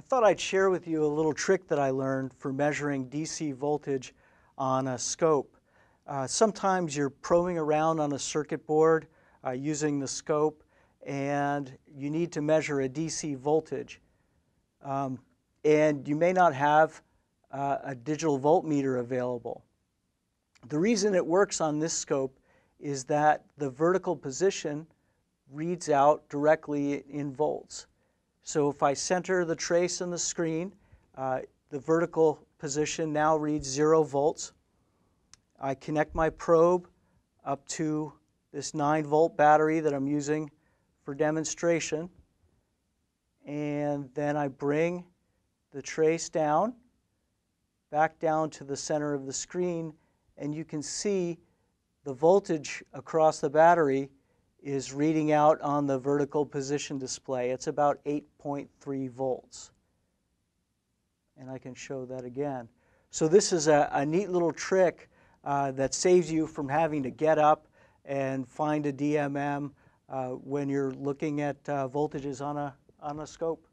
I thought I'd share with you a little trick that I learned for measuring DC voltage on a scope. Uh, sometimes you're probing around on a circuit board uh, using the scope and you need to measure a DC voltage. Um, and you may not have uh, a digital voltmeter available. The reason it works on this scope is that the vertical position reads out directly in volts. So if I center the trace on the screen, uh, the vertical position now reads zero volts. I connect my probe up to this 9 volt battery that I'm using for demonstration. And then I bring the trace down, back down to the center of the screen, and you can see the voltage across the battery is reading out on the vertical position display. It's about 8.3 volts. And I can show that again. So this is a, a neat little trick uh, that saves you from having to get up and find a DMM uh, when you're looking at uh, voltages on a, on a scope.